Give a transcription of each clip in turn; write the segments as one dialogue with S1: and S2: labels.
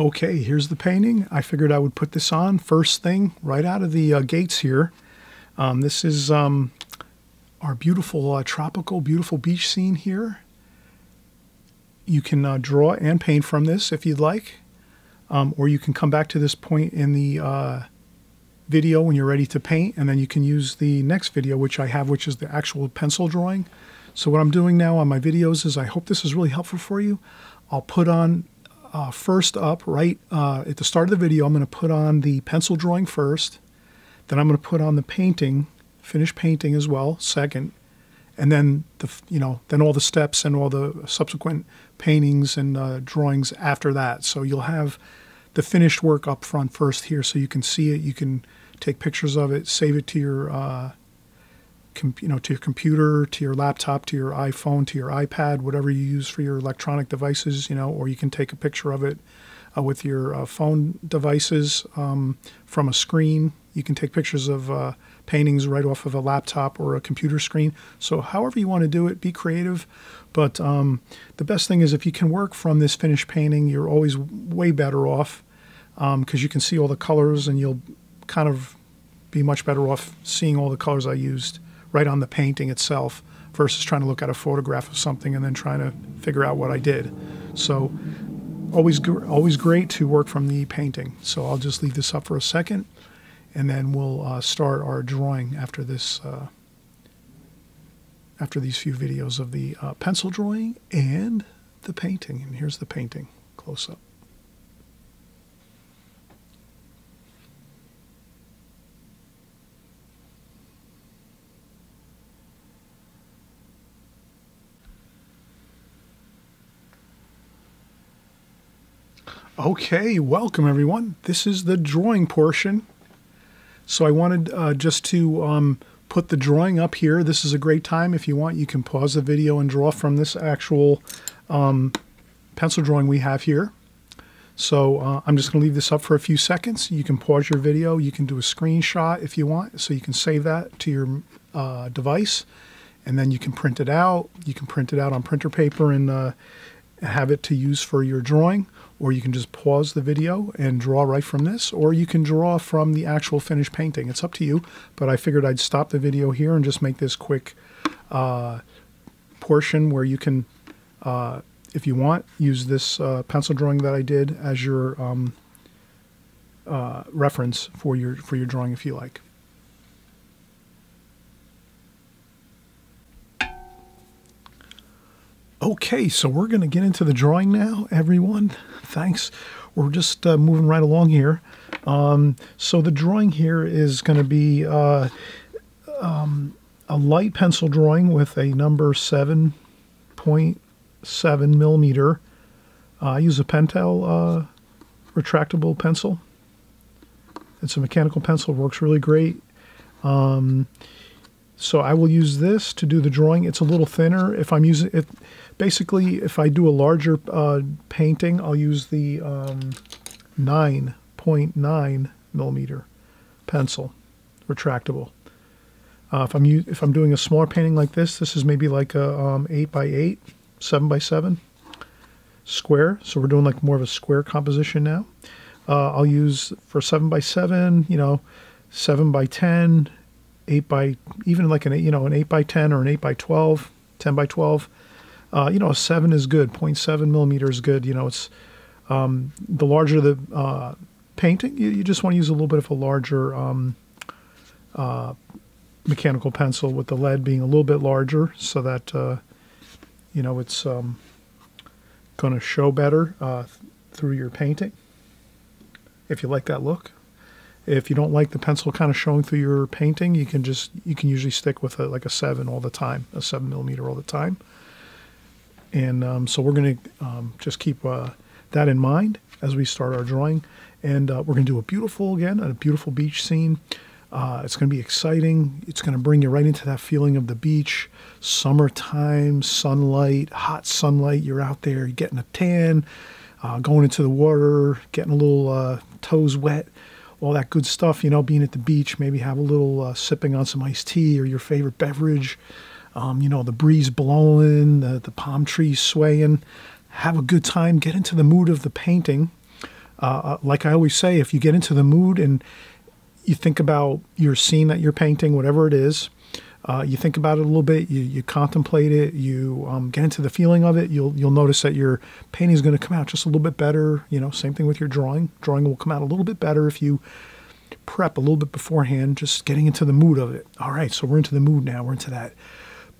S1: Okay, here's the painting. I figured I would put this on first thing right out of the uh, gates here. Um, this is um, our beautiful uh, tropical, beautiful beach scene here. You can uh, draw and paint from this if you'd like, um, or you can come back to this point in the uh, video when you're ready to paint, and then you can use the next video, which I have, which is the actual pencil drawing. So what I'm doing now on my videos is I hope this is really helpful for you. I'll put on uh, first up, right uh, at the start of the video, I'm going to put on the pencil drawing first. Then I'm going to put on the painting, finished painting as well, second. And then the you know then all the steps and all the subsequent paintings and uh, drawings after that. So you'll have the finished work up front first here, so you can see it. You can take pictures of it, save it to your uh, you know, to your computer, to your laptop, to your iPhone, to your iPad, whatever you use for your electronic devices, you know, or you can take a picture of it uh, with your uh, phone devices um, from a screen. You can take pictures of uh, paintings right off of a laptop or a computer screen. So, however you want to do it, be creative. But um, the best thing is if you can work from this finished painting, you're always way better off because um, you can see all the colors and you'll kind of be much better off seeing all the colors I used right on the painting itself versus trying to look at a photograph of something and then trying to figure out what I did. So always always great to work from the painting. So I'll just leave this up for a second, and then we'll uh, start our drawing after this. Uh, after these few videos of the uh, pencil drawing and the painting. And here's the painting close up. Okay, welcome everyone. This is the drawing portion. So I wanted uh, just to um, put the drawing up here. This is a great time. If you want, you can pause the video and draw from this actual um, pencil drawing we have here. So uh, I'm just going to leave this up for a few seconds. You can pause your video. You can do a screenshot if you want, so you can save that to your uh, device, and then you can print it out. You can print it out on printer paper and uh, have it to use for your drawing or you can just pause the video and draw right from this, or you can draw from the actual finished painting. It's up to you, but I figured I'd stop the video here and just make this quick uh, portion where you can, uh, if you want, use this uh, pencil drawing that I did as your um, uh, reference for your for your drawing if you like. Okay, so we're going to get into the drawing now, everyone. Thanks. We're just uh, moving right along here. Um, so the drawing here is going to be uh, um, a light pencil drawing with a number 7.7 millimeter. Uh, I use a Pentel uh, retractable pencil. It's a mechanical pencil, works really great. Um, so I will use this to do the drawing. It's a little thinner. If I'm using it, basically, if I do a larger uh, painting, I'll use the 9.9 um, millimeter pencil, retractable. Uh, if I'm if I'm doing a smaller painting like this, this is maybe like a um, eight by eight, seven by seven square. So we're doing like more of a square composition now. Uh, I'll use for seven by seven, you know, seven by ten, eight by even like an you know an eight by ten or an eight by 12, 10 by twelve. Uh, you know, a seven is good. 0.7 millimeter is good. You know, it's um, the larger the uh, painting, you, you, just want to use a little bit of a larger um, uh, mechanical pencil with the lead being a little bit larger so that, uh, you know, it's um, going to show better uh, through your painting if you like that look. If you don't like the pencil kind of showing through your painting, you can just you can usually stick with a, like a seven all the time, a seven millimeter all the time. And um, so we're going to um, just keep uh, that in mind as we start our drawing. And uh, we're going to do a beautiful again, a beautiful beach scene. Uh, it's going to be exciting. It's going to bring you right into that feeling of the beach, summertime, sunlight, hot sunlight. You're out there, you're getting a tan, uh, going into the water, getting a little uh, toes wet all that good stuff. You know, being at the beach, maybe have a little uh, sipping on some iced tea or your favorite beverage. Um, you know, the breeze blowing, the, the palm trees swaying. Have a good time. Get into the mood of the painting. Uh, uh, like I always say, if you get into the mood and you think about your scene that you're painting, whatever it is, uh, you think about it a little bit, you, you contemplate it, you um, get into the feeling of it, you'll you'll notice that your painting is going to come out just a little bit better. You know, same thing with your drawing. Drawing will come out a little bit better if you prep a little bit beforehand, just getting into the mood of it. All right, so we're into the mood now. We're into that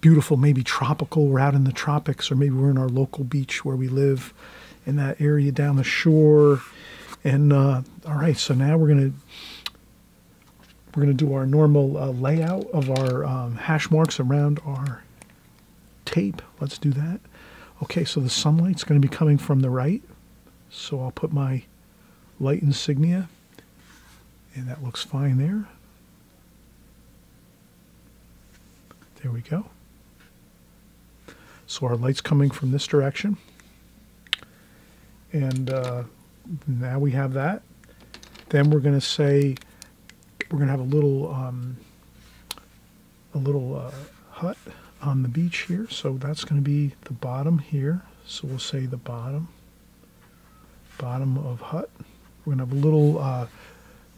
S1: beautiful, maybe tropical. We're out in the tropics, or maybe we're in our local beach where we live in that area down the shore. And uh, all right, so now we're gonna we're gonna do our normal uh, layout of our um, hash marks around our tape. Let's do that. Okay, so the sunlight's going to be coming from the right. So I'll put my light insignia, and that looks fine there. There we go. So our light's coming from this direction. And uh, now we have that. Then we're going to say, we're going to have a little, um, a little uh, hut on the beach here. So that's going to be the bottom here. So we'll say the bottom, bottom of hut. We're going to have a little uh,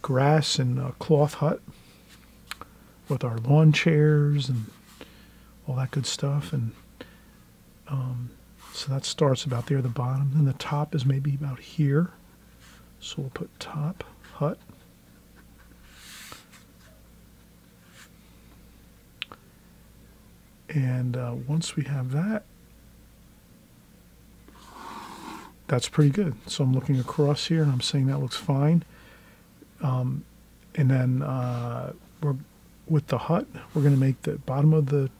S1: grass and cloth hut with our lawn chairs and all that good stuff. And um, so that starts about there, the bottom. Then the top is maybe about here. So we'll put top hut. And uh, once we have that, that's pretty good. So I'm looking across here and I'm saying that looks fine. Um, and then uh, we're with the hut, we're going to make the bottom of the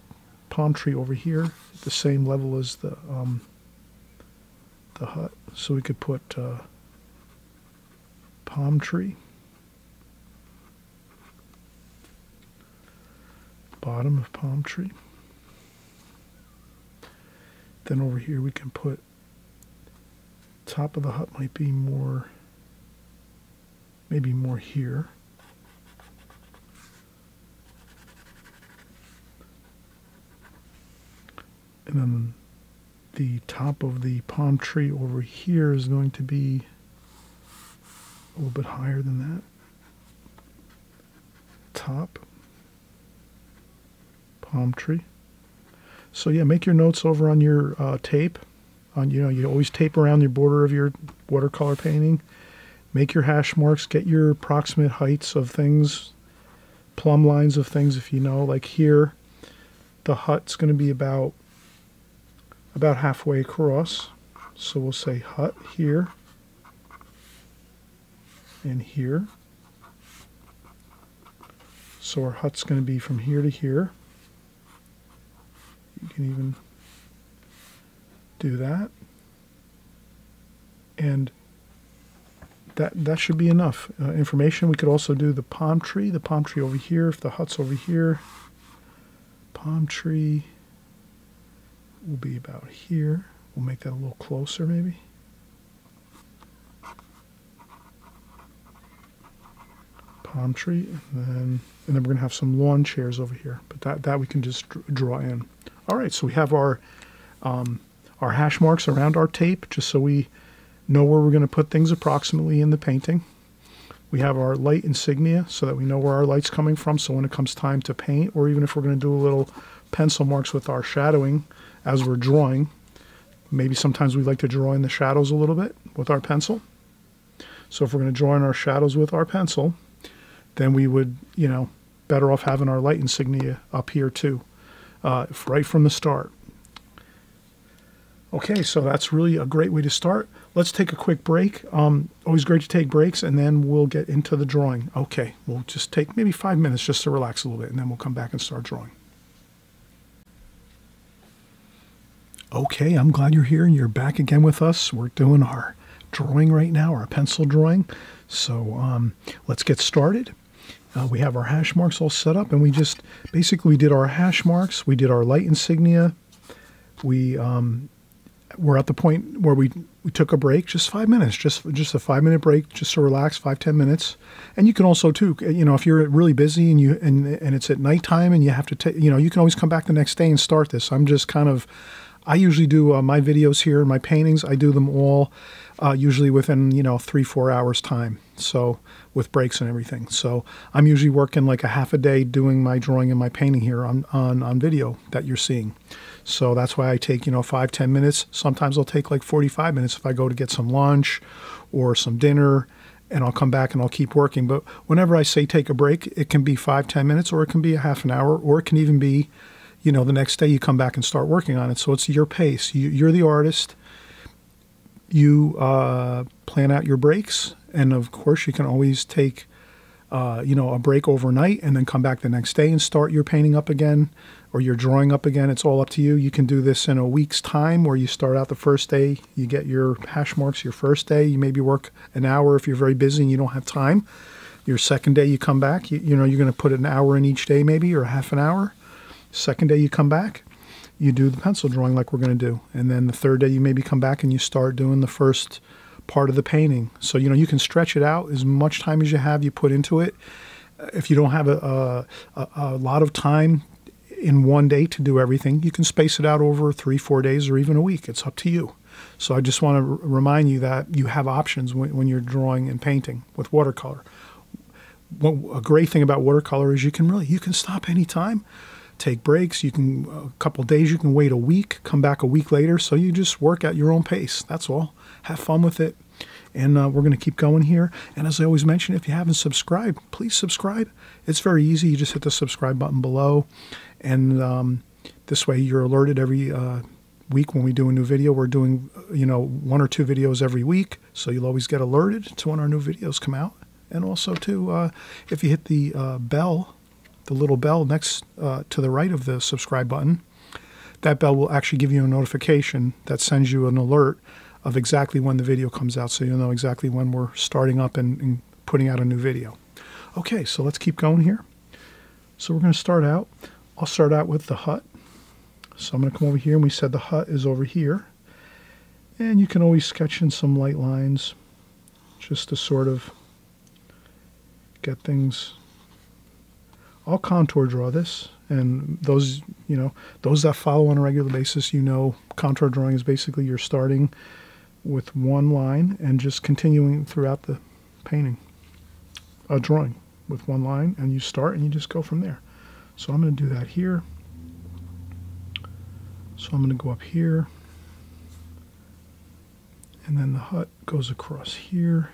S1: palm tree over here the same level as the um, the hut. So we could put uh, palm tree. Bottom of palm tree. Then over here we can put top of the hut might be more maybe more here. And then the top of the palm tree over here is going to be a little bit higher than that. Top, palm tree. So yeah, make your notes over on your uh, tape. On you know, you always tape around your border of your watercolor painting. Make your hash marks. Get your approximate heights of things, plumb lines of things. If you know, like here, the hut's going to be about about halfway across. So we'll say hut here and here. So our hut's going to be from here to here. You can even do that. And that that should be enough uh, information. We could also do the palm tree, the palm tree over here, if the hut's over here. Palm tree will be about here. We'll make that a little closer maybe. Palm tree, and then, and then we're going to have some lawn chairs over here, but that, that we can just draw in. All right, so we have our, um, our hash marks around our tape, just so we know where we're going to put things approximately in the painting. We have our light insignia so that we know where our light's coming from. So when it comes time to paint, or even if we're going to do a little pencil marks with our shadowing, as we're drawing. Maybe sometimes we like to draw in the shadows a little bit with our pencil. So if we're going to draw in our shadows with our pencil, then we would, you know, better off having our light insignia up here too, uh, right from the start. Okay, so that's really a great way to start. Let's take a quick break. Um, always great to take breaks, and then we'll get into the drawing. Okay, we'll just take maybe five minutes just to relax a little bit, and then we'll come back and start drawing. Okay, I'm glad you're here and you're back again with us. We're doing our drawing right now, our pencil drawing. So um, let's get started. Uh, we have our hash marks all set up, and we just basically we did our hash marks, we did our light insignia, we um, we're at the point where we we took a break, just five minutes, just just a five minute break, just to relax, five ten minutes. And you can also too, you know, if you're really busy and you and and it's at nighttime and you have to take, you know, you can always come back the next day and start this. I'm just kind of, I usually do uh, my videos here, and my paintings. I do them all, uh, usually within you know three four hours time. So with breaks and everything. So I'm usually working like a half a day doing my drawing and my painting here on on on video that you're seeing. So that's why I take, you know, five, 10 minutes. Sometimes I'll take like 45 minutes if I go to get some lunch or some dinner and I'll come back and I'll keep working. But whenever I say take a break, it can be five, 10 minutes or it can be a half an hour or it can even be, you know, the next day you come back and start working on it. So it's your pace. You, are the artist. You uh, plan out your breaks. And of course, you can always take, uh, you know, a break overnight and then come back the next day and start your painting up again or you're drawing up again, it's all up to you. You can do this in a week's time where you start out the first day, you get your hash marks your first day, you maybe work an hour if you're very busy and you don't have time. Your second day you come back, you, you know, you're going to put an hour in each day maybe or half an hour. Second day you come back, you do the pencil drawing like we're going to do. And then the third day you maybe come back and you start doing the first part of the painting. So, you know, you can stretch it out as much time as you have you put into it if you don't have a, a, a, lot of time in one day to do everything. You can space it out over three, four days, or even a week. It's up to you. So I just want to remind you that you have options when, when, you're drawing and painting with watercolor. a great thing about watercolor is you can really you can stop anytime, take breaks. You can a couple days. You can wait a week, come back a week later. So you just work at your own pace. That's all. Have fun with it. And uh, we're going to keep going here. And as I always mention, if you haven't subscribed, please subscribe. It's very easy. You just hit the subscribe button below and um, this way you're alerted every uh, week when we do a new video. We're doing, you know, one or two videos every week, so you'll always get alerted to when our new videos come out. And also, too, uh, if you hit the uh, bell, the little bell next uh, to the right of the subscribe button, that bell will actually give you a notification that sends you an alert of exactly when the video comes out, so you'll know exactly when we're starting up and, and putting out a new video. Okay, so let's keep going here. So we're going to start out I'll start out with the hut. So I'm going to come over here and we said the hut is over here. And you can always sketch in some light lines just to sort of get things. I'll contour draw this and those, you know, those that follow on a regular basis, you know contour drawing is basically you're starting with one line and just continuing throughout the painting, a drawing with one line and you start and you just go from there. So I'm going to do that here. So I'm going to go up here. And then the hut goes across here.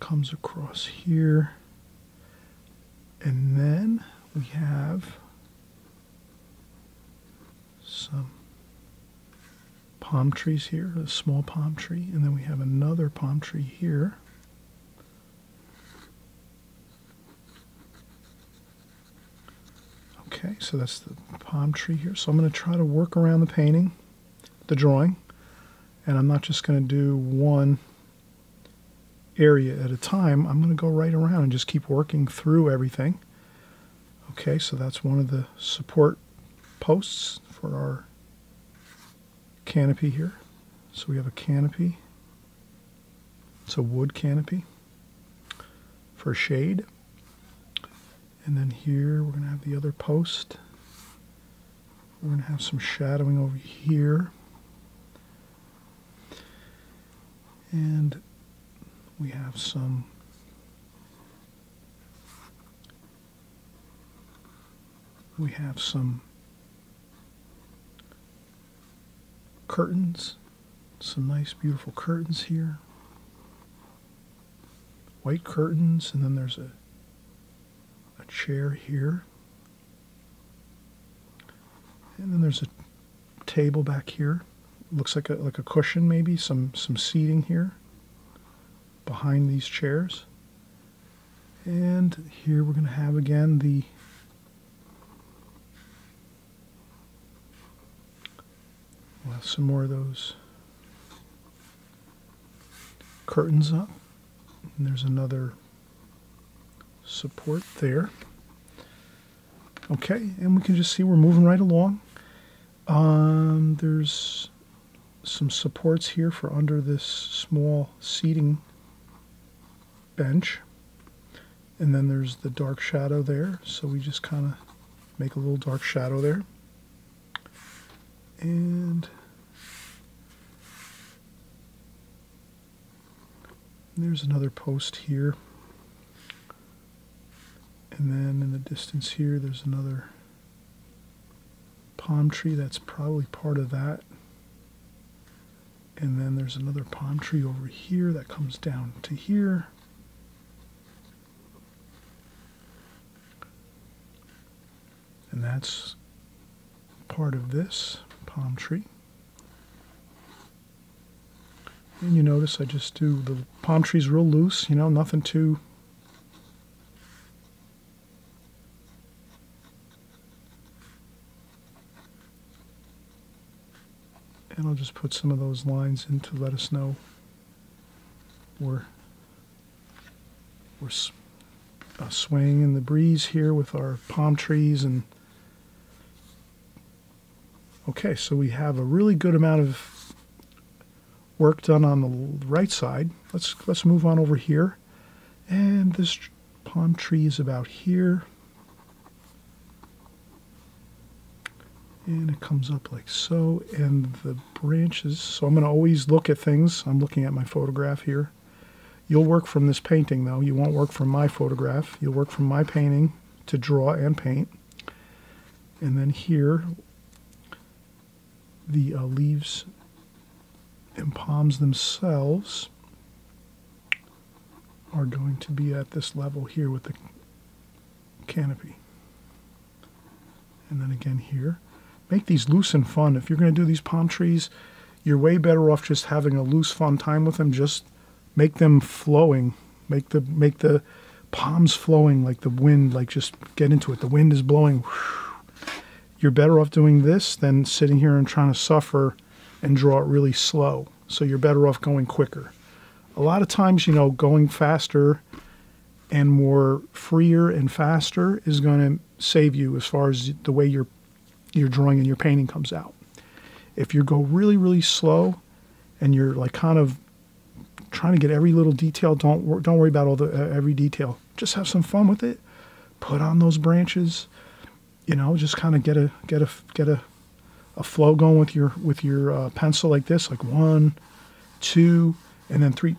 S1: Comes across here. And then we have some palm trees here, a small palm tree, and then we have another palm tree here. Okay, so that's the palm tree here. So I'm going to try to work around the painting, the drawing, and I'm not just going to do one area at a time. I'm going to go right around and just keep working through everything. Okay, so that's one of the support posts for our canopy here. So we have a canopy. It's a wood canopy for shade. And then here we're going to have the other post. We're going to have some shadowing over here. And we have some we have some curtains, some nice beautiful curtains here. White curtains, and then there's a a chair here. And then there's a table back here. Looks like a like a cushion maybe, some some seating here behind these chairs. And here we're going to have again the we'll have some more of those curtains up. And there's another support there. Okay, and we can just see we're moving right along. Um, there's some supports here for under this small seating bench. And then there's the dark shadow there. So we just kind of make a little dark shadow there. And there's another post here. And then in the distance here, there's another palm tree that's probably part of that. And then there's another palm tree over here that comes down to here. And that's part of this palm tree. And you notice I just do the palm trees real loose, you know, nothing too and I'll just put some of those lines in to let us know we're, we're uh, swaying in the breeze here with our palm trees and okay so we have a really good amount of work done on the right side. Let's let's move on over here. And this palm tree is about here. And it comes up like so and the branches so I'm going to always look at things. I'm looking at my photograph here. You'll work from this painting though. You won't work from my photograph. You'll work from my painting to draw and paint. And then here the uh, leaves and palms themselves are going to be at this level here with the canopy and then again here make these loose and fun. If you're going to do these palm trees, you're way better off just having a loose, fun time with them. Just make them flowing. Make the make the palms flowing like the wind. Like just get into it. The wind is blowing. You're better off doing this than sitting here and trying to suffer and draw it really slow. So you're better off going quicker. A lot of times, you know, going faster and more freer and faster is going to save you as far as the way you're your drawing and your painting comes out. If you go really, really slow and you're like kind of trying to get every little detail, don't don't worry about all the uh, every detail. Just have some fun with it. Put on those branches. You know, just kind of get a get a get a a flow going with your with your uh, pencil like this, like one, two, and then three.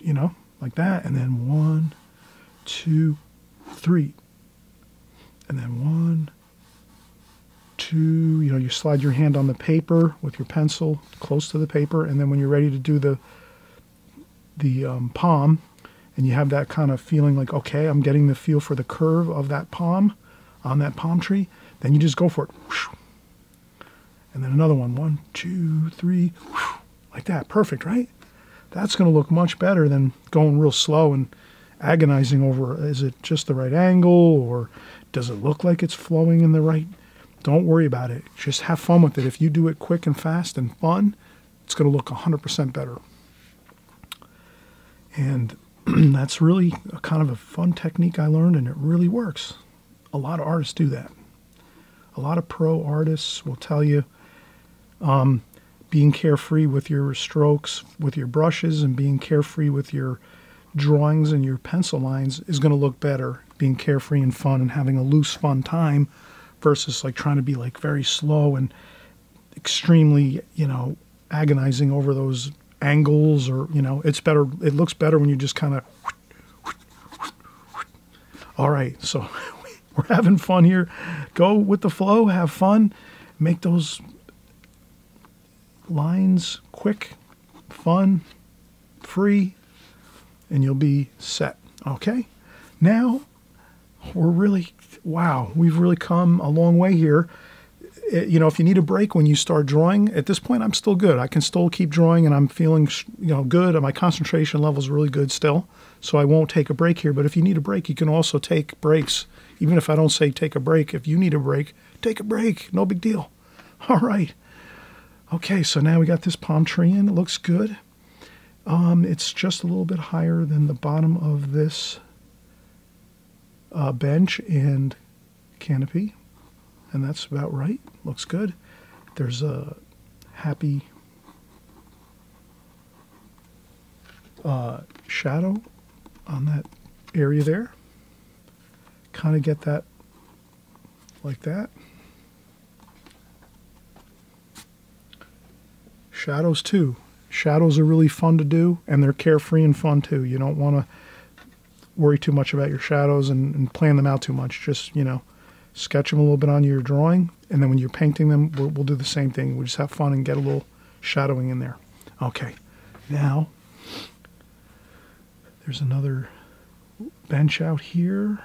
S1: You know, like that, and then one, two, three, and then one, two. you know, you slide your hand on the paper with your pencil close to the paper, and then when you're ready to do the the um, palm, and you have that kind of feeling like, okay, I'm getting the feel for the curve of that palm on that palm tree, then you just go for it. And then another one, one, two, three, like that. Perfect, right? That's going to look much better than going real slow and agonizing over is it just the right angle or does it look like it's flowing in the right don't worry about it. Just have fun with it. If you do it quick and fast and fun, it's going to look 100% better. And that's really a kind of a fun technique I learned, and it really works. A lot of artists do that. A lot of pro artists will tell you um, being carefree with your strokes, with your brushes, and being carefree with your drawings and your pencil lines is going to look better. Being carefree and fun and having a loose, fun time versus like trying to be like very slow and extremely, you know, agonizing over those angles or, you know, it's better, it looks better when you just kind of. All right, so we're having fun here. Go with the flow, have fun, make those lines quick, fun, free, and you'll be set. Okay? Now we're really wow, we've really come a long way here. It, eh, you know, if you need a break when you start drawing, at this point, I'm still good. I can still keep drawing and I'm feeling, you know, good. My concentration level is really good still. So I won't take a break here. But if you need a break, you can also take breaks. Even if I don't say take a break, if you need a break, take a break. No big deal. All right. Okay, so now we got this palm tree in. It looks good. Um, it's just a little bit higher than the bottom of this uh, bench and canopy and that's about right. Looks good. There's a happy uh, shadow on that area there. Kind of get that like that. Shadows too. Shadows are really fun to do and they're carefree and fun too. You don't want to worry too much about your shadows and, and, plan them out too much. Just, you know, sketch them a little bit on your drawing and then when you're painting them, we'll, we'll do the same thing. We'll just have fun and get a little shadowing in there. Okay, now there's another bench out here.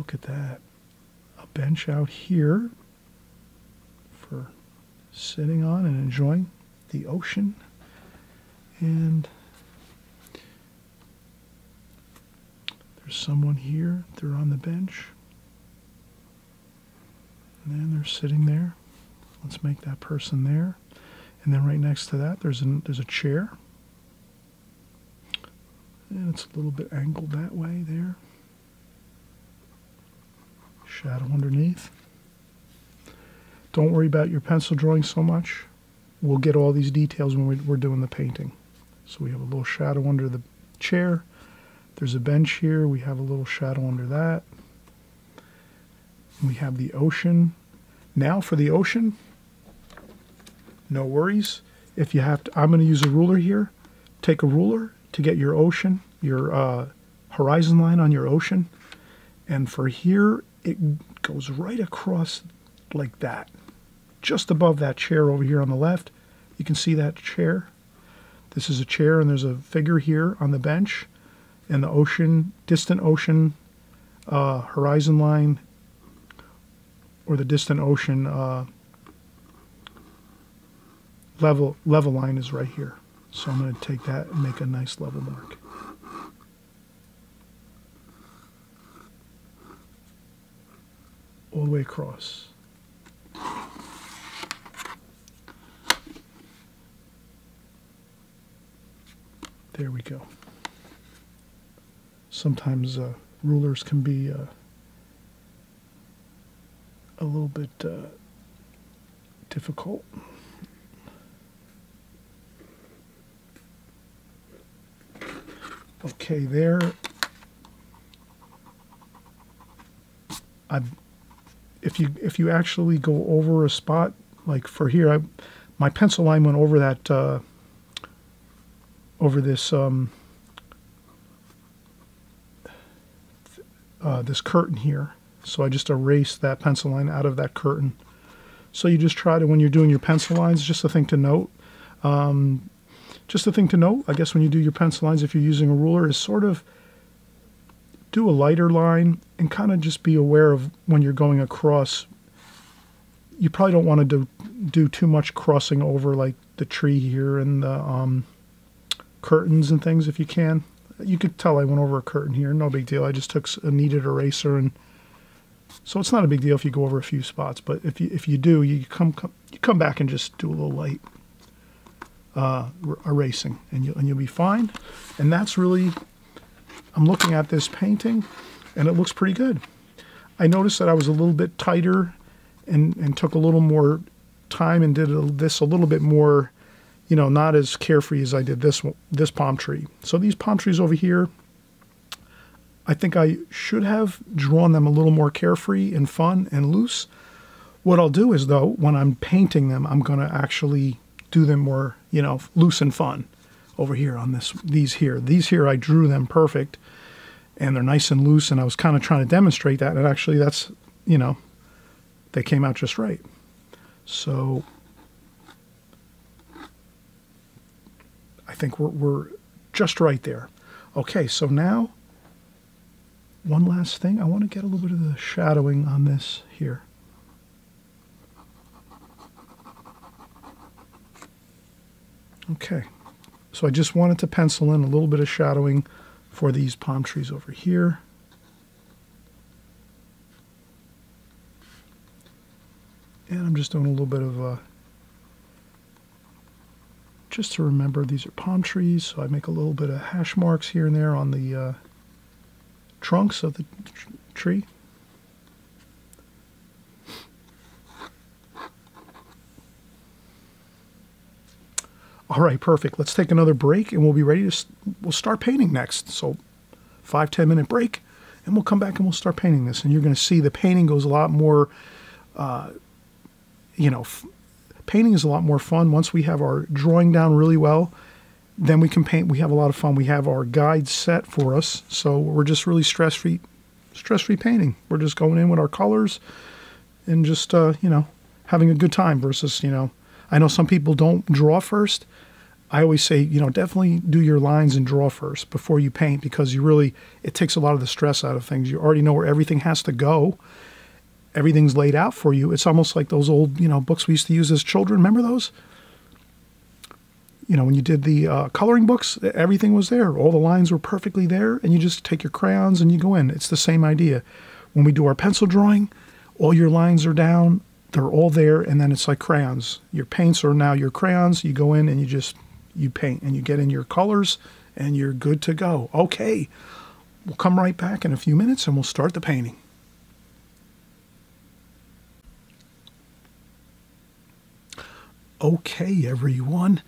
S1: Look at that. A bench out here for sitting on and enjoying the ocean. And there's someone here. They're on the bench. And then they're sitting there. Let's make that person there. And then right next to that, there's, an, there's a chair. And it's a little bit angled that way there. Shadow underneath. Don't worry about your pencil drawing so much. We'll get all these details when we're doing the painting. So we have a little shadow under the chair. There's a bench here. We have a little shadow under that. We have the ocean. Now for the ocean, no worries. If you have to, I'm going to use a ruler here. Take a ruler to get your ocean, your uh, horizon line on your ocean. And for here, it goes right across like that. Just above that chair over here on the left, you can see that chair. This is a chair and there's a figure here on the bench. And the ocean, distant ocean, uh, horizon line, or the distant ocean uh, level level line is right here. So I'm going to take that and make a nice level mark. All the way across. There we go. Sometimes uh, rulers can be uh, a little bit uh, difficult. Okay, there. I, if you if you actually go over a spot like for here, I, my pencil line went over that uh, over this um, uh, this curtain here. So I just erased that pencil line out of that curtain. So you just try to, when you're doing your pencil lines, just a thing to note. Um, just a thing to note, I guess when you do your pencil lines, if you're using a ruler, is sort of do a lighter line and kind of just be aware of when you're going across. You probably don't want to do, do too much crossing over like the tree here and the um, curtains and things if you can. You could tell I went over a curtain here, no big deal. I just took a kneaded eraser and so it's not a big deal if you go over a few spots, but if you if you do, you come, come you come back and just do a little light uh, erasing, and you and you'll be fine. And that's really, I'm looking at this painting, and it looks pretty good. I noticed that I was a little bit tighter, and and took a little more time and did this a little bit more, you know, not as carefree as I did this this palm tree. So these palm trees over here, I think I should have drawn them a little more carefree and fun and loose. What I'll do is, though, when I'm painting them, I'm going to actually do them more, you know, loose and fun over here on this these here. These here I drew them perfect and they're nice and loose and I was kind of trying to demonstrate that and actually that's, you know, they came out just right. So I think we're, we're just right there. Okay, so now one last thing. I want to get a little bit of the shadowing on this here. Okay, so I just wanted to pencil in a little bit of shadowing for these palm trees over here. And I'm just doing a little bit of, uh, just to remember these are palm trees, so I make a little bit of hash marks here and there on the uh, trunks of the tree. All right, perfect. Let's take another break and we'll be ready to, we'll start painting next. So five, 10 minute break and we'll come back and we'll start painting this. And you're going to see the painting goes a lot more, uh, you know, painting is a lot more fun once we have our drawing down really well. Then we can paint. We have a lot of fun. We have our guide set for us, so we're just really stress free, stress free painting. We're just going in with our colors, and just uh, you know having a good time. Versus you know, I know some people don't draw first. I always say, you know, definitely do your lines and draw first before you paint because you really, it takes a lot of the stress out of things. You already know where everything has to go. Everything's laid out for you. It's almost like those old, you know, books we used to use as children. Remember those? You know, when you did the uh, coloring books, everything was there. All the lines were perfectly there, and you just take your crayons and you go in. It's the same idea. When we do our pencil drawing, all your lines are down, they're all there, and then it's like crayons. Your paints are now your crayons. You go in and you just you paint and you get in your colors and you're good to go. Okay, we'll come right back in a few minutes and we'll start the painting. Okay, everyone,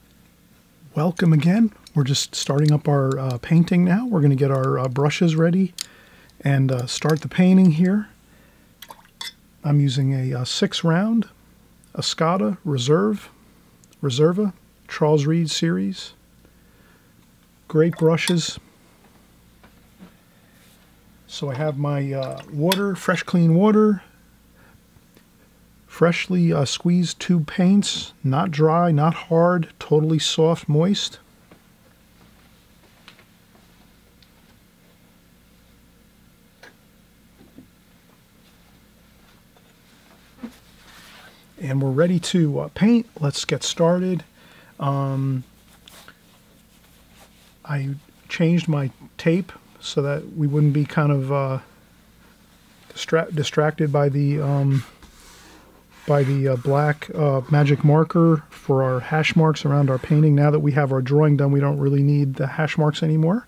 S1: welcome again. We're just starting up our uh, painting now. We're going to get our uh, brushes ready and uh, start the painting here. I'm using a, a uh, six round Escoda Reserve, Reserva Charles Reid series. Great brushes. So I have my uh, water, fresh clean water, freshly uh, squeezed tube paints, not dry, not hard, totally soft, moist. And we're ready to uh, paint. Let's get started. Um, I changed my tape so that we wouldn't be kind of uh, distra distracted by the um, by the uh, black uh, magic marker for our hash marks around our painting. Now that we have our drawing done, we don't really need the hash marks anymore.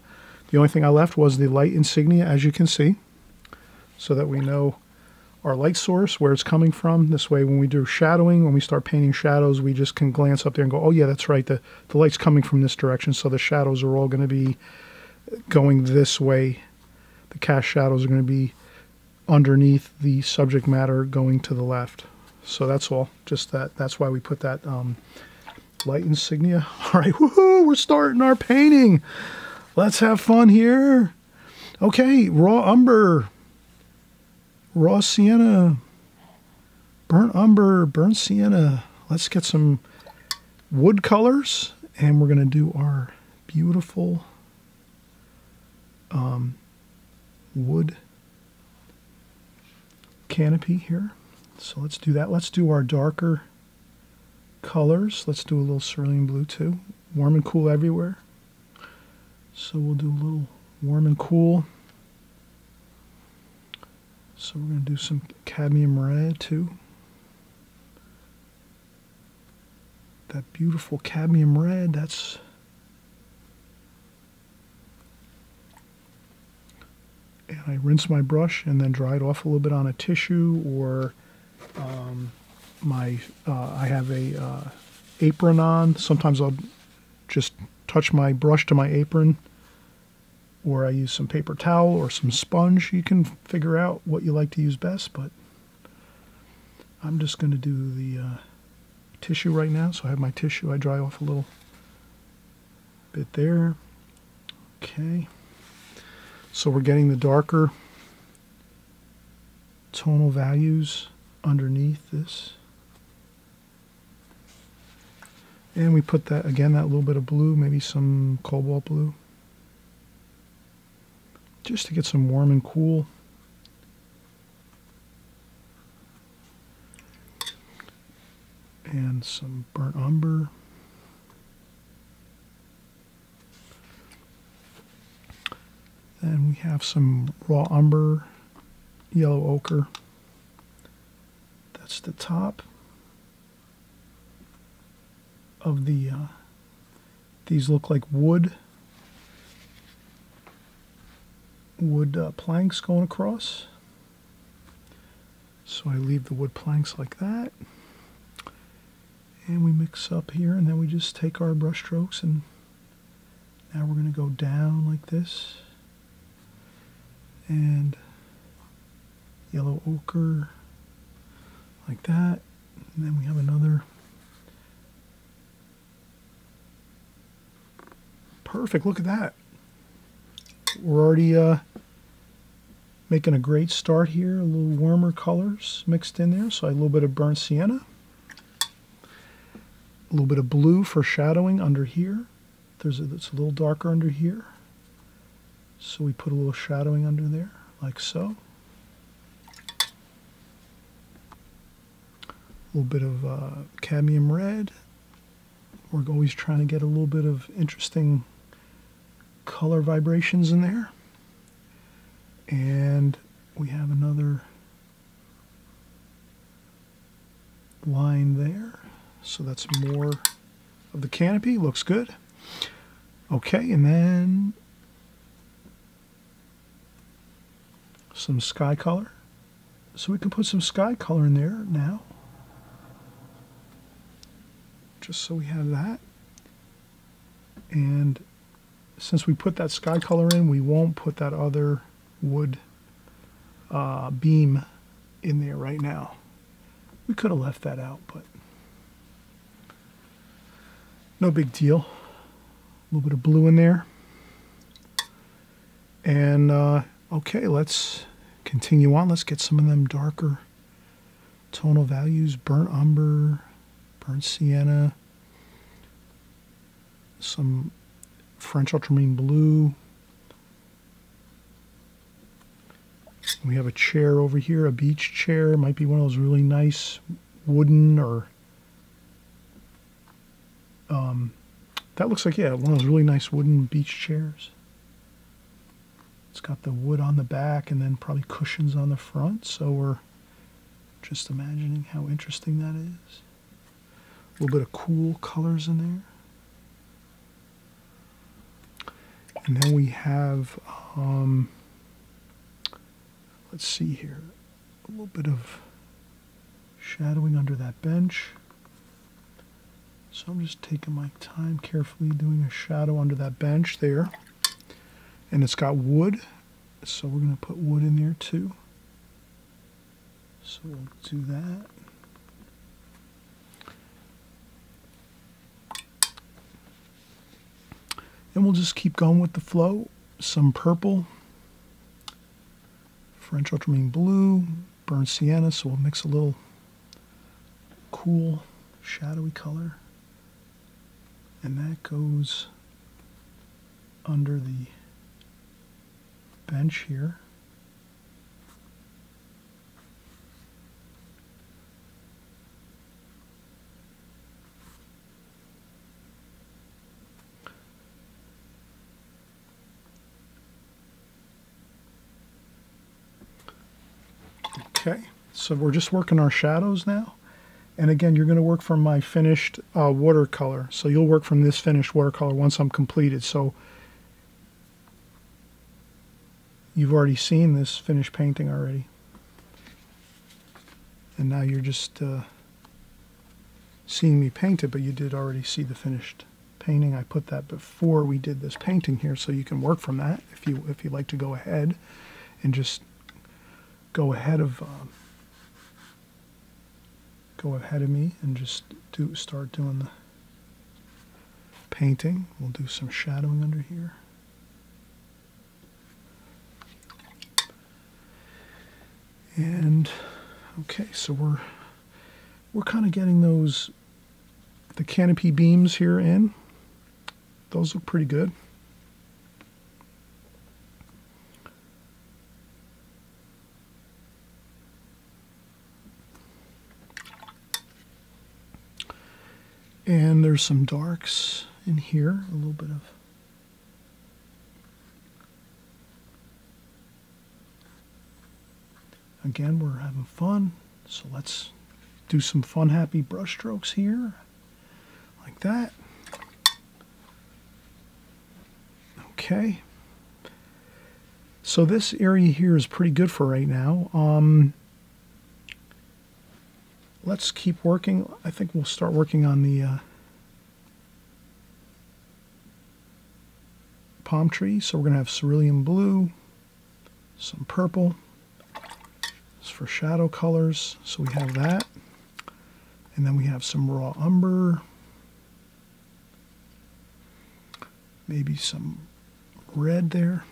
S1: The only thing I left was the light insignia, as you can see, so that we know our light source, where it's coming from. This way, when we do shadowing, when we start painting shadows, we just can glance up there and go, oh yeah, that's right, the, the light's coming from this direction, so the shadows are all going to be going this way. The cast shadows are going to be underneath the subject matter going to the left. So that's all, just that. That's why we put that um, light insignia. All right, woohoo, we're starting our painting. Let's have fun here. Okay, raw umber raw sienna, burnt umber, burnt sienna. Let's get some wood colors and we're going to do our beautiful um, wood canopy here. So let's do that. Let's do our darker colors. Let's do a little cerulean blue too. Warm and cool everywhere. So we'll do a little warm and cool. So we're going to do some cadmium red too. That beautiful cadmium red, that's and I rinse my brush and then dry it off a little bit on a tissue or um, my uh, I have a uh, apron on. Sometimes I'll just touch my brush to my apron or I use some paper towel or some sponge. You can figure out what you like to use best, but I'm just going to do the uh, tissue right now. So I have my tissue. I dry off a little bit there. Okay. So we're getting the darker tonal values underneath this. And we put that, again, that little bit of blue, maybe some cobalt blue just to get some warm and cool. And some burnt umber. Then we have some raw umber, yellow ochre. That's the top of the, uh, these look like wood wood uh, planks going across. So I leave the wood planks like that. And we mix up here and then we just take our brush strokes and now we're going to go down like this. And yellow ochre like that. And then we have another perfect. Look at that. We're already uh, making a great start here. A little warmer colors mixed in there. So a little bit of burnt sienna. A little bit of blue for shadowing under here. There's a, it's a little darker under here. So we put a little shadowing under there, like so. A little bit of uh, cadmium red. We're always trying to get a little bit of interesting color vibrations in there. And we have another line there. So that's more of the canopy. Looks good. Okay, and then some sky color. So we can put some sky color in there now. Just so we have that. And since we put that sky color in, we won't put that other wood uh, beam in there right now. We could have left that out, but no big deal. A little bit of blue in there. And uh, okay, let's continue on. Let's get some of them darker tonal values. Burnt umber, burnt sienna, some French ultramarine blue. We have a chair over here, a beach chair. Might be one of those really nice wooden or um, that looks like, yeah, one of those really nice wooden beach chairs. It's got the wood on the back and then probably cushions on the front. So we're just imagining how interesting that is. A little bit of cool colors in there. And then we have, um, let's see here, a little bit of shadowing under that bench. So I'm just taking my time carefully doing a shadow under that bench there. And it's got wood, so we're going to put wood in there too. So we'll do that. And we'll just keep going with the flow. Some purple, French ultramarine blue, burnt sienna, so we'll mix a little cool shadowy color. And that goes under the bench here. Okay, so we're just working our shadows now. And again, you're going to work from my finished uh, watercolor. So you'll work from this finished watercolor once I'm completed. So you've already seen this finished painting already. And now you're just uh, seeing me paint it, but you did already see the finished painting. I put that before we did this painting here, so you can work from that if you if you like to go ahead and just go ahead of um, go ahead of me and just do start doing the painting. We'll do some shadowing under here. And okay, so we're we're kind of getting those the canopy beams here in. Those look pretty good. And there's some darks in here, a little bit of Again, we're having fun, so let's do some fun, happy brush strokes here, like that. Okay. So this area here is pretty good for right now. Um, let's keep working. I think we'll start working on the uh, palm tree. So we're going to have cerulean blue, some purple. It's for shadow colors. So we have that. And then we have some raw umber. Maybe some red there.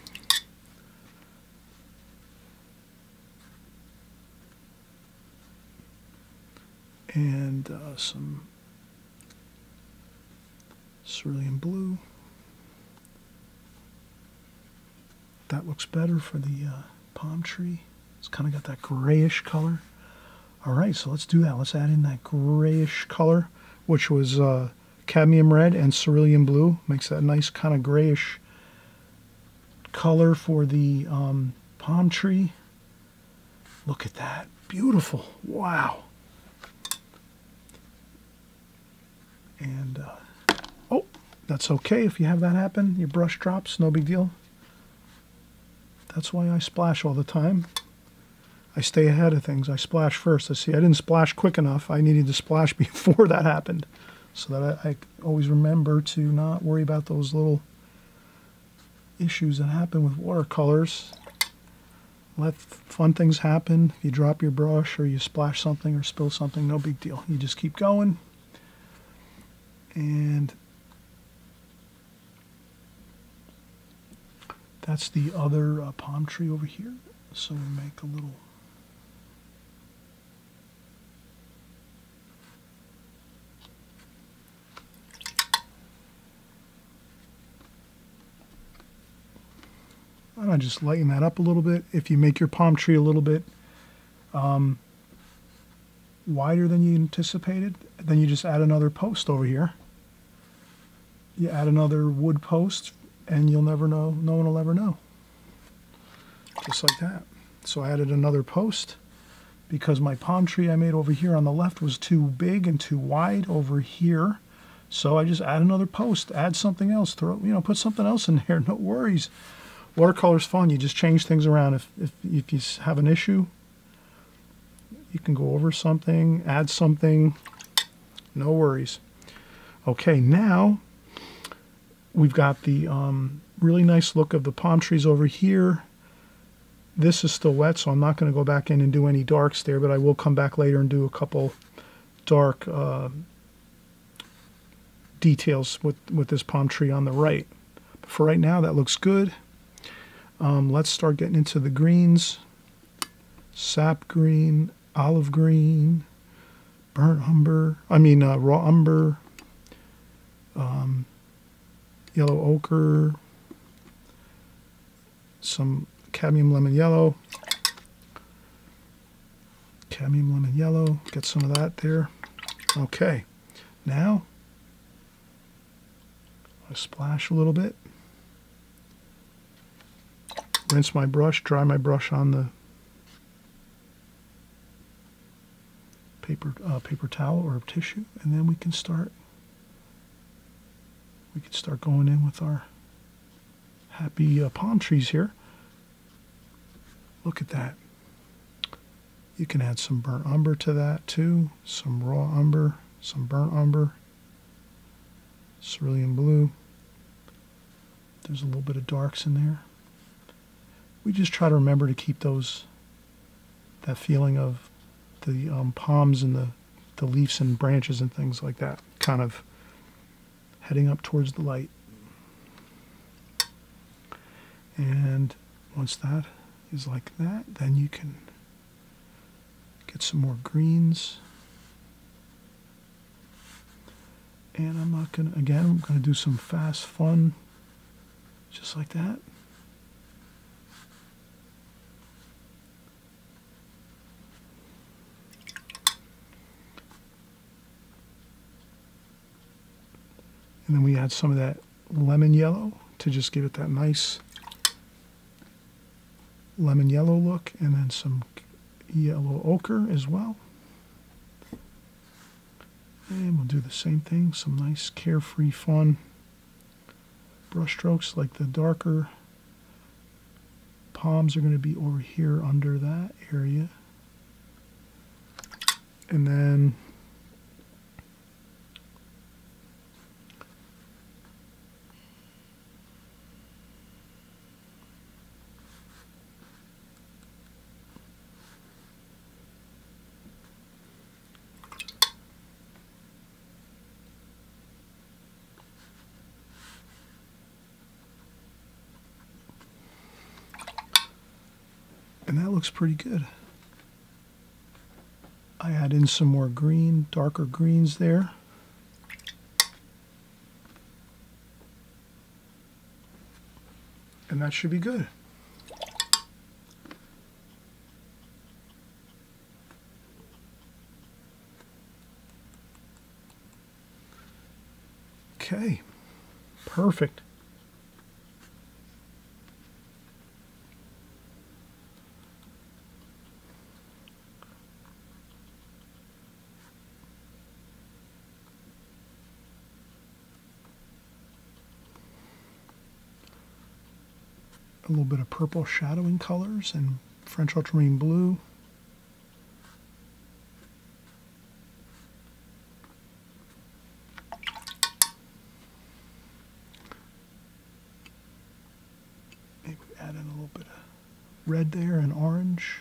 S1: And uh, some cerulean blue. That looks better for the uh, palm tree. It's kind of got that grayish color. All right, so let's do that. Let's add in that grayish color, which was uh, cadmium red and cerulean blue. Makes that nice kind of grayish color for the um, palm tree. Look at that. Beautiful. Wow. And, uh, oh, that's okay if you have that happen. Your brush drops, no big deal. That's why I splash all the time. I stay ahead of things. I splash first. I see I didn't splash quick enough. I needed to splash before that happened so that I, I always remember to not worry about those little issues that happen with watercolors. Let fun things happen. If you drop your brush or you splash something or spill something, no big deal. You just keep going and that's the other uh, palm tree over here. So we make a little I just lighten that up a little bit. If you make your palm tree a little bit um, wider than you anticipated, then you just add another post over here you add another wood post and you'll never know, no one will ever know. Just like that. So I added another post because my palm tree I made over here on the left was too big and too wide over here. So I just add another post, add something else, throw, you know, put something else in there, no worries. Watercolor's fun, you just change things around. If, if, if you have an issue, you can go over something, add something, no worries. Okay, now We've got the um, really nice look of the palm trees over here. This is still wet, so I'm not going to go back in and do any darks there, but I will come back later and do a couple dark uh, details with, with this palm tree on the right. But for right now, that looks good. Um, let's start getting into the greens. Sap green, olive green, burnt umber, I mean uh, raw umber, um, yellow ochre, some cadmium lemon yellow, cadmium lemon yellow, get some of that there. Okay, now I splash a little bit, rinse my brush, dry my brush on the paper uh, paper towel or tissue, and then we can start we could start going in with our happy uh, palm trees here. Look at that. You can add some burnt umber to that too, some raw umber, some burnt umber, cerulean blue. There's a little bit of darks in there. We just try to remember to keep those, that feeling of the um, palms and the, the leaves and branches and things like that kind of heading up towards the light. And once that is like that, then you can get some more greens. And I'm not going to, again, I'm going to do some fast fun, just like that. And then we add some of that lemon yellow to just give it that nice lemon yellow look and then some yellow ochre as well. And we'll do the same thing, some nice carefree fun brush strokes like the darker palms are going to be over here under that area. And then and that looks pretty good. I add in some more green, darker greens there. And that should be good. Okay, perfect. Little bit of purple shadowing colors and French ultramarine blue. Maybe add in a little bit of red there and orange.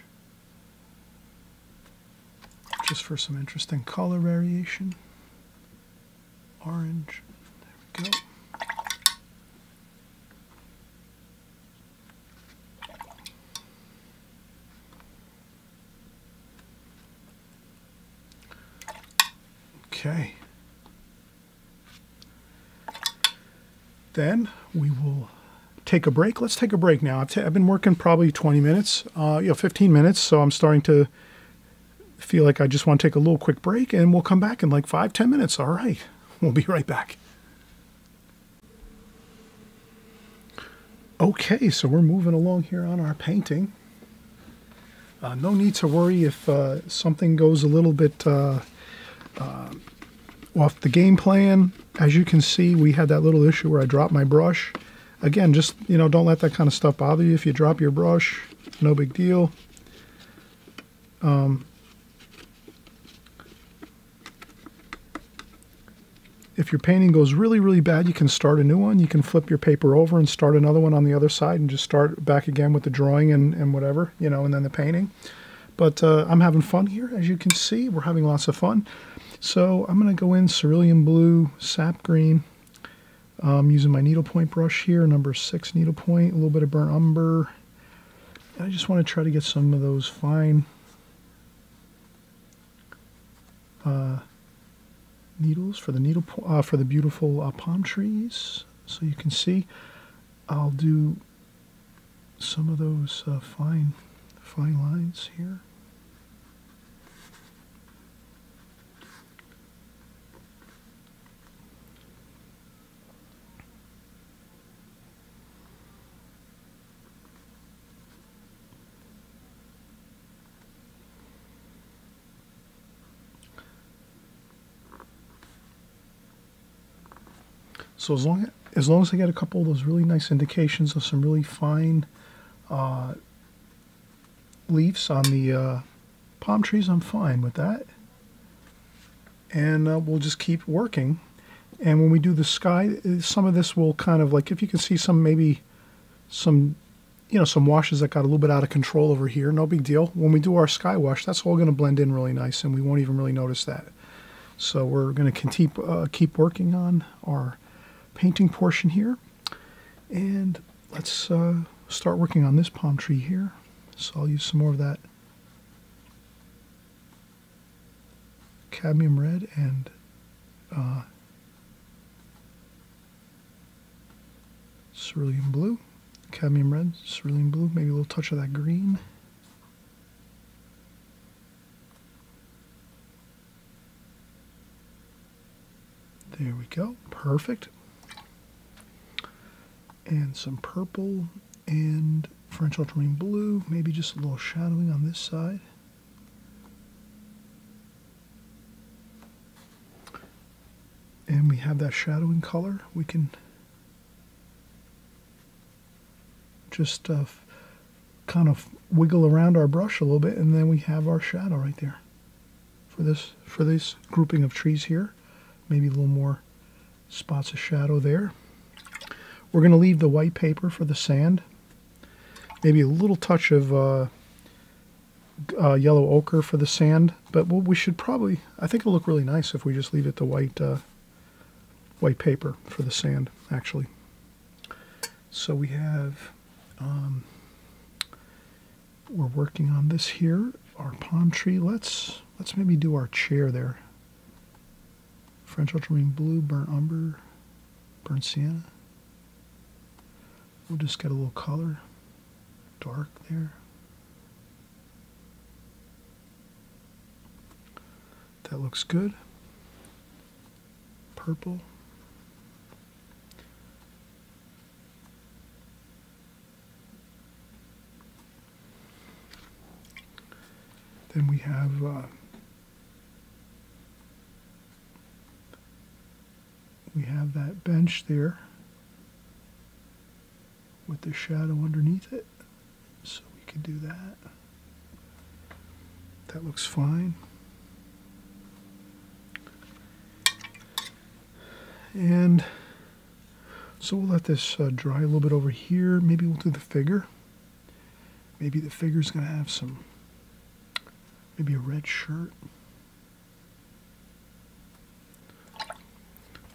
S1: Just for some interesting color variation. Orange. There we go. Okay. Then we will take a break. Let's take a break now. I've, I've been working probably 20 minutes, uh, you know, 15 minutes. So I'm starting to feel like I just want to take a little quick break and we'll come back in like five, 10 minutes. All right. We'll be right back. Okay, so we're moving along here on our painting. Uh, no need to worry if uh, something goes a little bit uh, off the game plan. As you can see, we had that little issue where I dropped my brush. Again, just, you know, don't let that kind of stuff bother you. If you drop your brush, no big deal. Um, if your painting goes really, really bad, you can start a new one. You can flip your paper over and start another one on the other side and just start back again with the drawing and, and whatever, you know, and then the painting. But uh, I'm having fun here, as you can see. We're having lots of fun. So I'm going to go in cerulean blue, sap green. I'm using my needlepoint brush here, number six needlepoint, a little bit of burnt umber. And I just want to try to get some of those fine uh, needles for the needle uh, for the beautiful uh, palm trees. So you can see, I'll do some of those uh, fine fine lines here. So as long as long as I get a couple of those really nice indications of some really fine uh, leaves on the uh, palm trees, I'm fine with that. And uh, we'll just keep working. And when we do the sky, some of this will kind of like, if you can see some maybe some, you know, some washes that got a little bit out of control over here, no big deal. When we do our sky wash, that's all going to blend in really nice and we won't even really notice that. So we're going to keep, uh, keep working on our painting portion here. And let's uh, start working on this palm tree here. So I'll use some more of that cadmium red and uh, cerulean blue. Cadmium red, cerulean blue, maybe a little touch of that green. There we go, perfect and some purple and French ultramarine blue, maybe just a little shadowing on this side. And we have that shadowing color. We can just uh, kind of wiggle around our brush a little bit and then we have our shadow right there. for this for this grouping of trees here. Maybe a little more spots of shadow there. We're going to leave the white paper for the sand. Maybe a little touch of uh, uh, yellow ochre for the sand, but we should probably, I think it'll look really nice if we just leave it the white, uh, white paper for the sand, actually. So we have, um, we're working on this here, our palm tree. Let's, let's maybe do our chair there. French ultramarine blue, burnt umber, burnt sienna. We'll just get a little color, dark there. That looks good. Purple. Then we have uh, we have that bench there with the shadow underneath it. So we could do that. That looks fine. And so we'll let this uh, dry a little bit over here. Maybe we'll do the figure. Maybe the figure's going to have some, maybe a red shirt.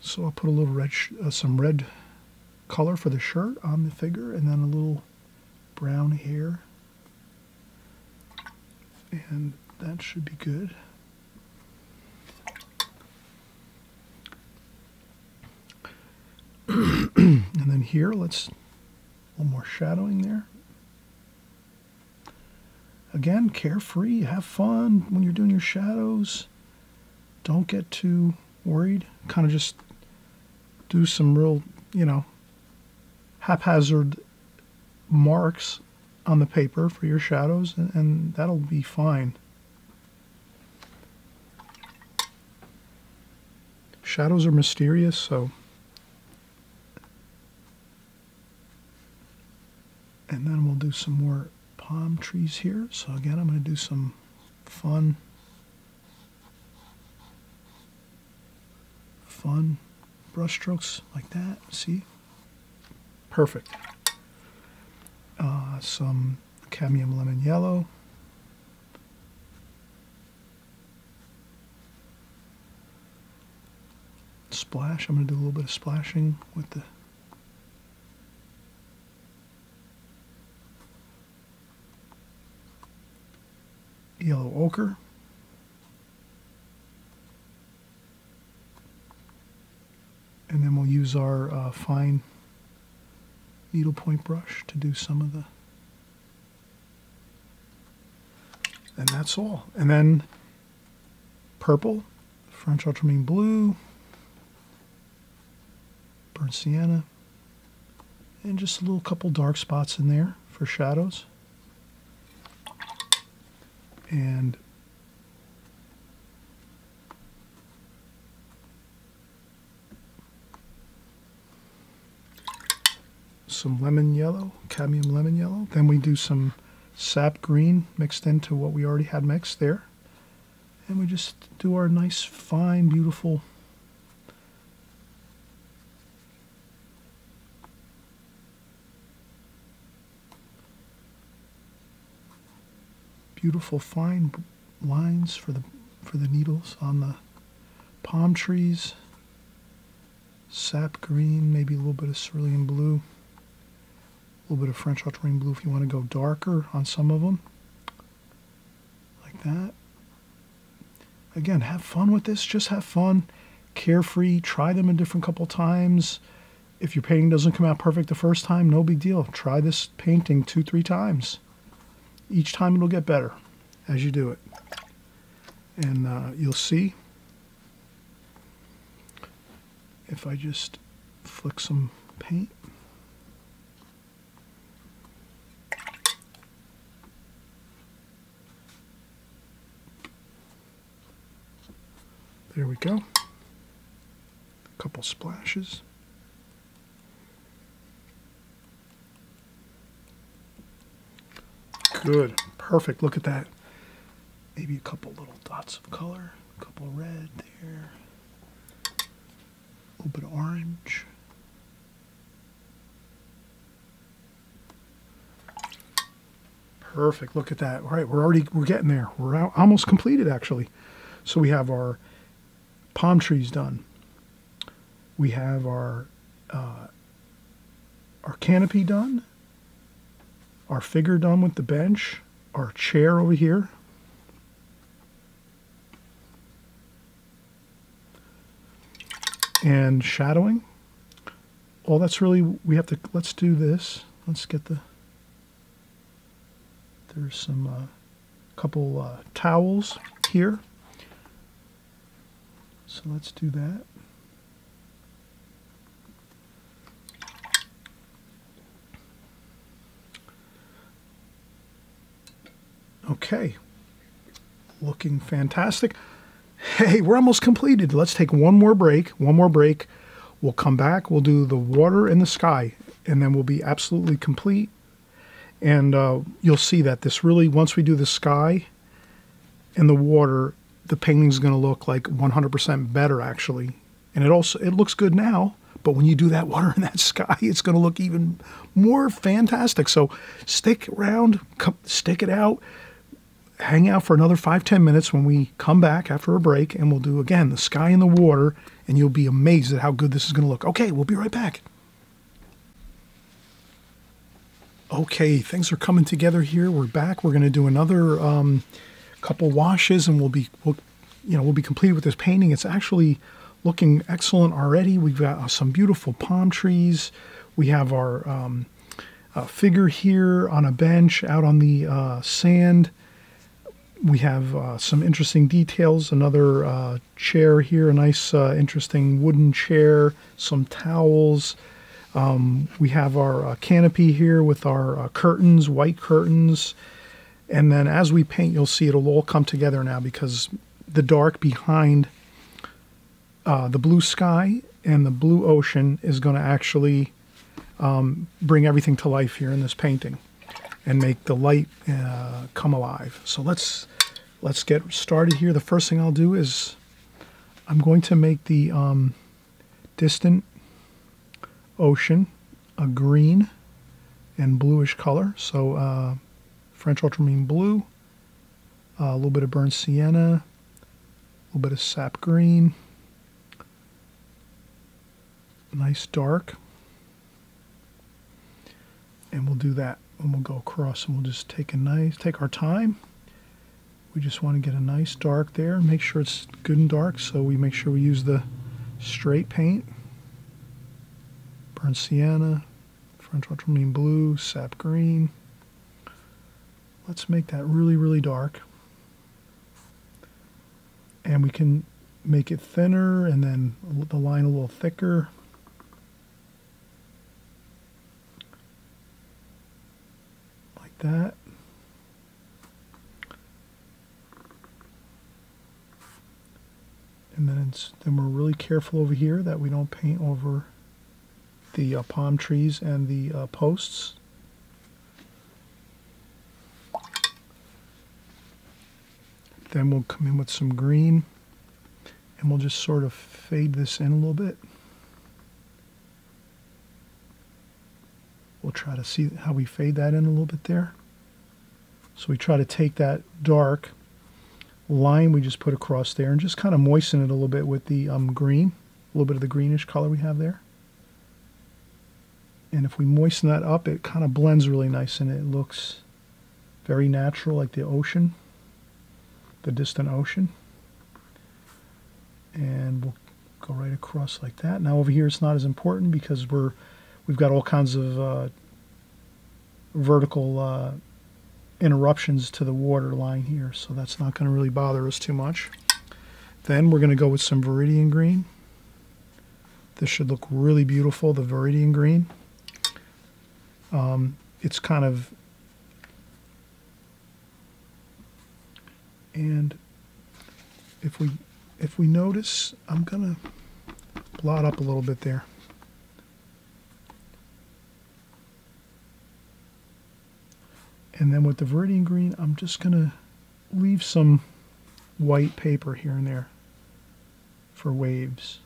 S1: So I'll put a little red, uh, some red color for the shirt on the figure and then a little brown hair. And that should be good. and then here, let's a little more shadowing there. Again, carefree, have fun when you're doing your shadows. Don't get too worried. Kind of just do some real, you know, haphazard marks on the paper for your shadows, and, and that'll be fine. Shadows are mysterious, so And then we'll do some more palm trees here. So again, I'm going to do some fun, fun brush strokes like that. See? Perfect. Uh, some cadmium lemon yellow. Splash. I'm going to do a little bit of splashing with the yellow ochre. And then we'll use our uh, fine needlepoint brush to do some of the and that's all. And then purple, French ultramarine blue, burnt sienna, and just a little couple dark spots in there for shadows and some lemon yellow, cadmium lemon yellow. Then we do some sap green mixed into what we already had mixed there. And we just do our nice, fine, beautiful beautiful fine lines for the for the needles on the palm trees. Sap green, maybe a little bit of cerulean blue, a little bit of French ultramarine blue if you want to go darker on some of them, like that. Again, have fun with this. Just have fun, carefree. Try them a different couple times. If your painting doesn't come out perfect the first time, no big deal. Try this painting two, three times each time it'll get better as you do it. And uh, you'll see if I just flick some paint. There we go. A couple splashes. Good. Perfect. Look at that. maybe a couple little dots of color, a couple red there, a little bit of orange. Perfect. Look at that. All right, we're already we're getting there. We're out, almost completed actually. So we have our palm trees done. We have our uh, our canopy done. Our figure done with the bench. Our chair over here. And shadowing. All that's really we have to let's do this. Let's get the there's some uh, couple uh, towels here. So let's do that. Okay, looking fantastic. Hey, we're almost completed. Let's take one more break. One more break. We'll come back. We'll do the water and the sky, and then we'll be absolutely complete. And uh, you'll see that this really, once we do the sky and the water, the painting's going to look like 100% better, actually. And it also it looks good now, but when you do that water in that sky, it's going to look even more fantastic. So stick around, come, stick it out hang out for another five ten minutes when we come back after a break, and we'll do again the sky and the water, and you'll be amazed at how good this is going to look. Okay, we'll be right back. Okay, things are coming together here. We're back. We're going to do another um, couple washes, and we'll be, we'll, you know, we'll be completed with this painting. It's actually looking excellent already. We've got uh, some beautiful palm trees. We have our um, uh, figure here on a bench out on the uh, sand we have uh, some interesting details. Another uh, chair here, a nice, uh, interesting wooden chair, some towels. Um, we have our canopy here with our curtains, white curtains. And then as we paint, you'll see it'll all come together now because the dark behind uh, the blue sky and the blue ocean is going to actually um, bring everything to life here in this painting and make the light uh, come alive. So let's let's get started here. The first thing I'll do is I'm going to make the um, distant ocean a green and bluish color. So uh, French ultramarine blue, uh, a little bit of burnt sienna, a little bit of sap green, nice dark. And we'll do that and we'll go across and we'll just take a nice, take our time. We just want to get a nice dark there. And make sure it's good and dark, so we make sure we use the straight paint. Burnt sienna, French ultramarine blue, sap green. Let's make that really, really dark. And we can make it thinner and then the line a little thicker. Like that. And then, then we're really careful over here that we don't paint over the uh, palm trees and the uh, posts. Then we'll come in with some green and we'll just sort of fade this in a little bit. We'll try to see how we fade that in a little bit there. So we try to take that dark line we just put across there and just kind of moisten it a little bit with the um, green, a little bit of the greenish color we have there. And if we moisten that up, it kind of blends really nice and it looks very natural like the ocean, the distant ocean. And we'll go right across like that. Now over here it's not as important because we're we've got all kinds of uh, vertical uh, interruptions to the water line here, so that's not going to really bother us too much. Then we're going to go with some Viridian green. This should look really beautiful, the Viridian green. Um, it's kind of, and if we if we notice, I'm going to blot up a little bit there. And then with the Viridian green, I'm just going to leave some white paper here and there for waves.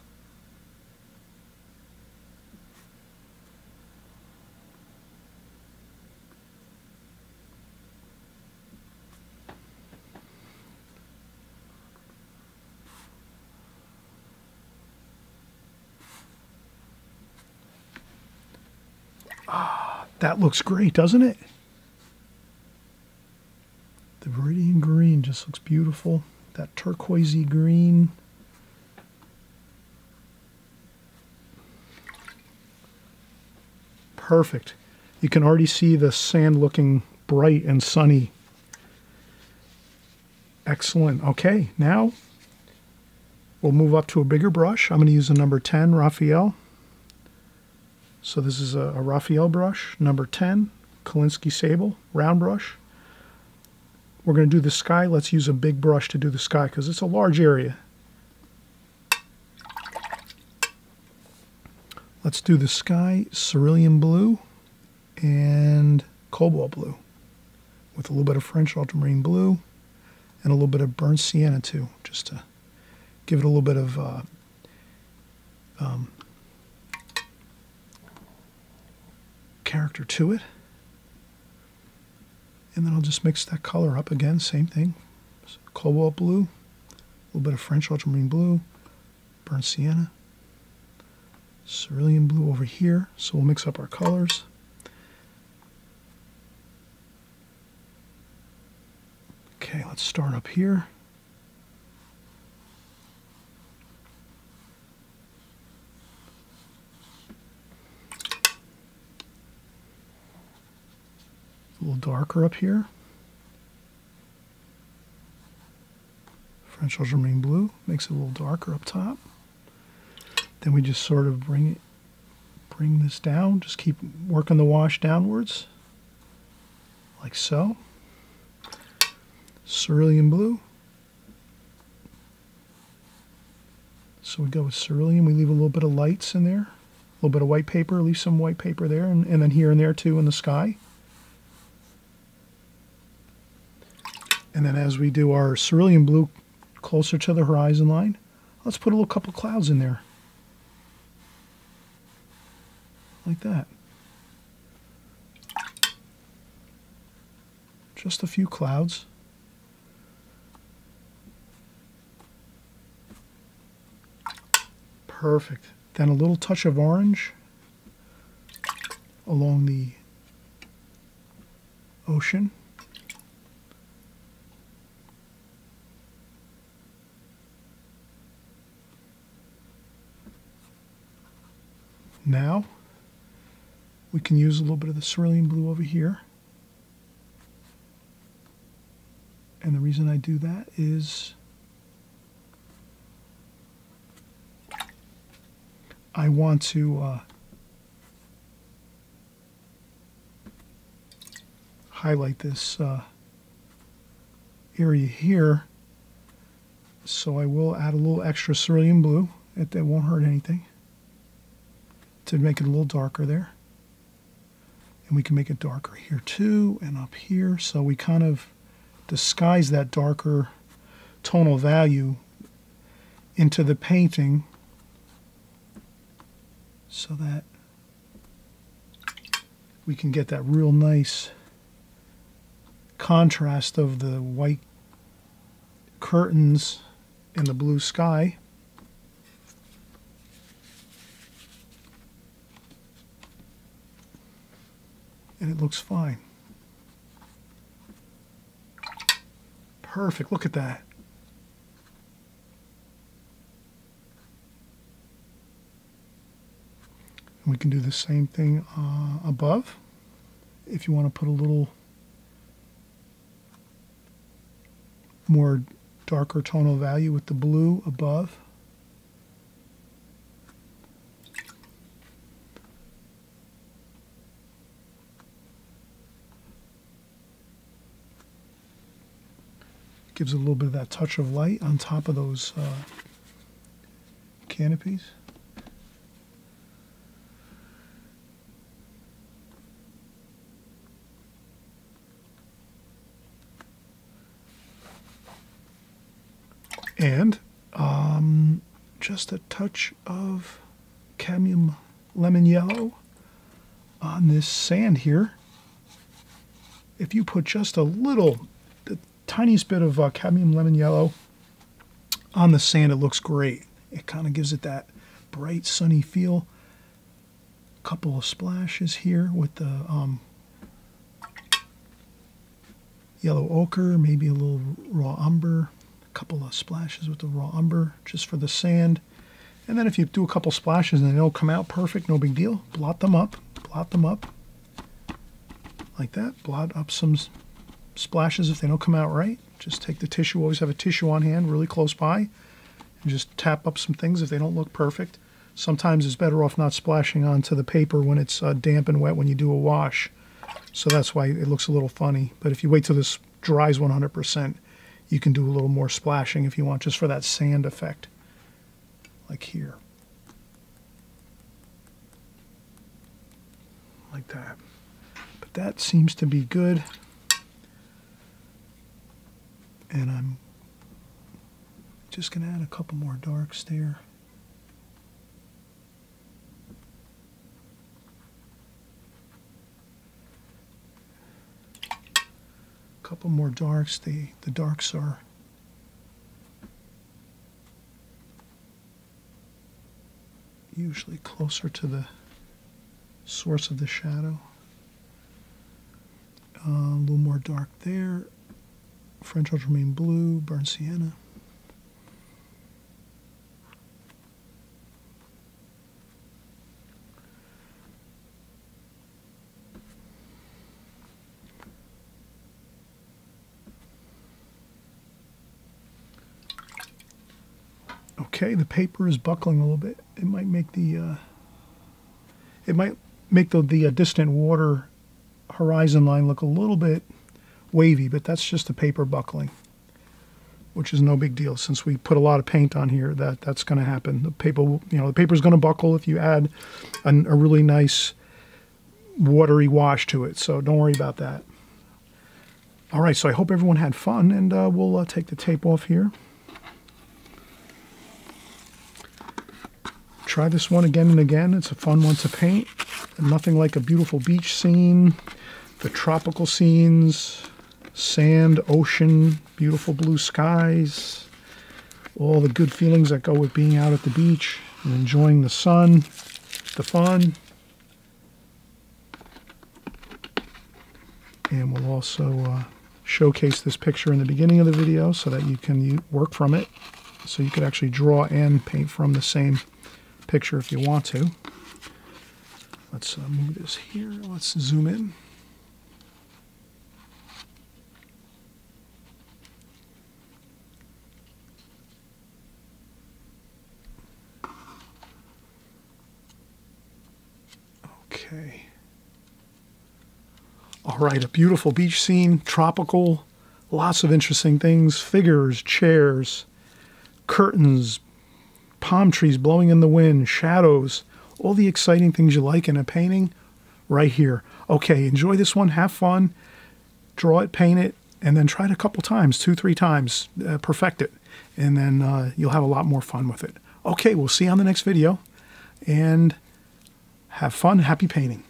S1: That looks great, doesn't it? The Viridian green just looks beautiful. That turquoisey green. Perfect. You can already see the sand looking bright and sunny. Excellent. Okay, now we'll move up to a bigger brush. I'm going to use a number 10 Raphael. So this is a, a Raphael brush, number 10, Kolinsky Sable, round brush. We're going to do the sky. Let's use a big brush to do the sky because it's a large area. Let's do the sky cerulean blue and cobalt blue with a little bit of French ultramarine blue and a little bit of burnt sienna too, just to give it a little bit of uh, um, character to it. And then I'll just mix that color up again, same thing. Cobalt blue, a little bit of French ultramarine blue, burnt sienna, cerulean blue over here. So we'll mix up our colors. Okay, let's start up here. Little darker up here. French ultramarine blue makes it a little darker up top. Then we just sort of bring it, bring this down. Just keep working the wash downwards, like so. Cerulean blue. So we go with cerulean. We leave a little bit of lights in there, a little bit of white paper. Leave some white paper there, and, and then here and there too in the sky. And then as we do our cerulean blue closer to the horizon line, let's put a little couple clouds in there. Like that. Just a few clouds. Perfect. Then a little touch of orange along the ocean. Now, we can use a little bit of the cerulean blue over here. And the reason I do that is I want to uh, highlight this uh, area here. So I will add a little extra cerulean blue. It, it won't hurt anything to make it a little darker there. And we can make it darker here too and up here. So we kind of disguise that darker tonal value into the painting so that we can get that real nice contrast of the white curtains and the blue sky. And it looks fine. Perfect, look at that. And we can do the same thing uh, above. If you want to put a little more darker tonal value with the blue above. Gives a little bit of that touch of light on top of those uh, canopies. And um, just a touch of cadmium lemon yellow on this sand here. If you put just a little, tiniest bit of uh, cadmium lemon yellow on the sand, it looks great. It kind of gives it that bright, sunny feel. A couple of splashes here with the um, yellow ochre, maybe a little raw umber, a couple of splashes with the raw umber just for the sand. And then if you do a couple splashes and they don't come out perfect, no big deal. Blot them up, blot them up like that. Blot up some splashes if they don't come out right. Just take the tissue, always have a tissue on hand really close by, and just tap up some things if they don't look perfect. Sometimes it's better off not splashing onto the paper when it's uh, damp and wet when you do a wash. So that's why it looks a little funny. But if you wait till this dries 100%, you can do a little more splashing if you want, just for that sand effect, like here. Like that. But that seems to be good. And I'm just going to add a couple more darks there. A couple more darks. The, the darks are usually closer to the source of the shadow. Uh, a little more dark there. French ultramarine blue, burnt sienna. Okay, the paper is buckling a little bit. It might make the uh, it might make the the uh, distant water horizon line look a little bit wavy, but that's just the paper buckling, which is no big deal since we put a lot of paint on here. That that's going to happen. The paper, you know, the paper is going to buckle if you add an, a really nice watery wash to it. So don't worry about that. All right, so I hope everyone had fun, and uh, we'll uh, take the tape off here. Try this one again and again. It's a fun one to paint. Nothing like a beautiful beach scene, the tropical scenes, sand, ocean, beautiful blue skies, all the good feelings that go with being out at the beach and enjoying the sun, the fun. And we'll also uh, showcase this picture in the beginning of the video so that you can work from it. So you could actually draw and paint from the same picture if you want to. Let's uh, move this here. Let's zoom in. Okay. All right, a beautiful beach scene, tropical, lots of interesting things, figures, chairs, curtains, palm trees blowing in the wind, shadows, all the exciting things you like in a painting right here. Okay, enjoy this one, have fun, draw it, paint it, and then try it a couple times, two, three times, uh, perfect it, and then uh, you'll have a lot more fun with it. Okay, we'll see you on the next video, and have fun, happy painting.